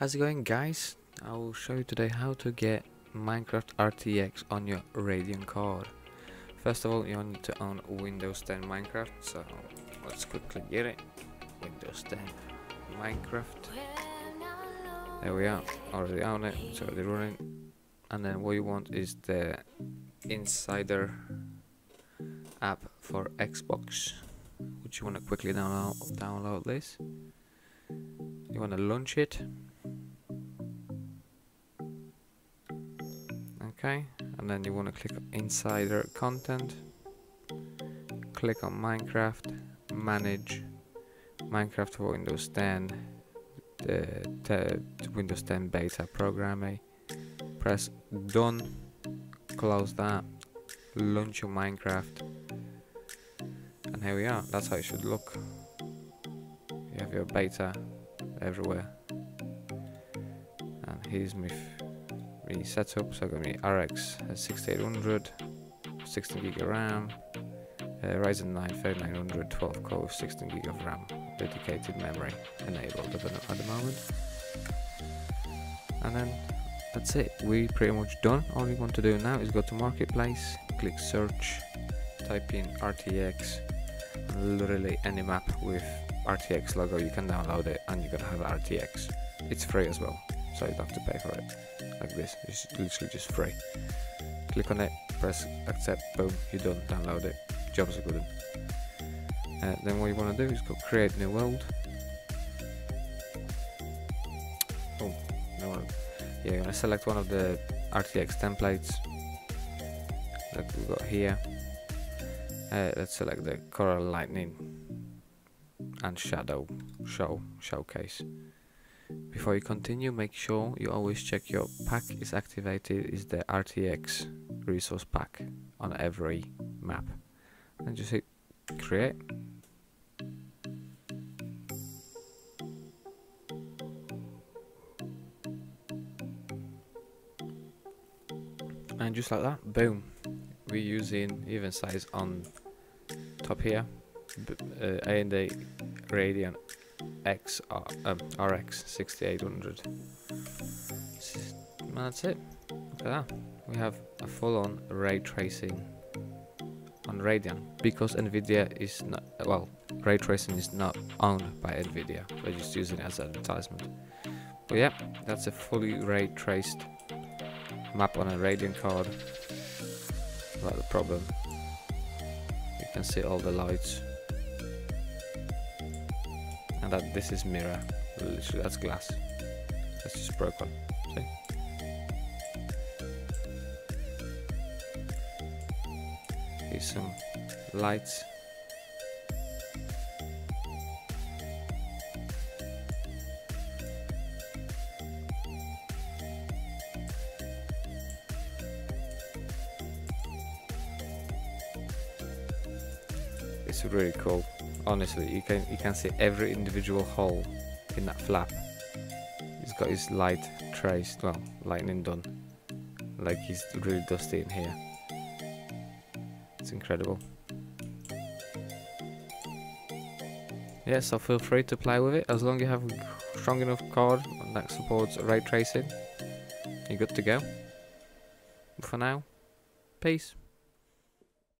How's it going guys? I will show you today how to get Minecraft RTX on your Radeon card. First of all you need to own Windows 10 Minecraft so let's quickly get it. Windows 10 Minecraft. There we are, already own it, it's already running. And then what you want is the Insider app for Xbox which you want to quickly download, download this. You want to launch it okay and then you want to click insider content click on Minecraft manage Minecraft for Windows 10 the, Windows 10 beta program eh? press done close that launch your Minecraft and here we are that's how it should look you have your beta everywhere and here's my setup. So I'm going to RX 6800, 16 gig of RAM, uh, Ryzen 9 3900, 12 core, 16 gig of RAM, dedicated memory enabled at the moment. And then that's it. We pretty much done. All we want to do now is go to Marketplace, click search, type in RTX, literally any map with RTX logo you can download it and you're gonna have RTX. It's free as well so you don't have to pay for it. Like this. It's literally just free. Click on it press accept boom you're done. Download it. Jobs are good. Uh, then what you want to do is go create new world. Oh no yeah you're gonna select one of the RTX templates that we've got here. Uh, let's select the coral lightning and shadow show showcase before you continue, make sure you always check your pack is activated is the RTX resource pack on every map. And just hit create. And just like that, boom, we're using even size on top here, uh, AMD Radeon X uh, um, RX 6800. And that's it. Look at that. We have a full-on ray tracing on Radeon because Nvidia is not well. Ray tracing is not owned by Nvidia. They're just using it as advertisement. But yeah, that's a fully ray traced map on a Radeon card. Not the problem. You can see all the lights and that this is mirror. Literally that's glass. That's just broken. See? Here's some lights. It's really cool honestly you can you can see every individual hole in that flap. He's got his light traced well lightning done. Like he's really dusty in here. It's incredible. Yeah so feel free to play with it. As long as you have strong enough card that supports ray tracing you're good to go. For now peace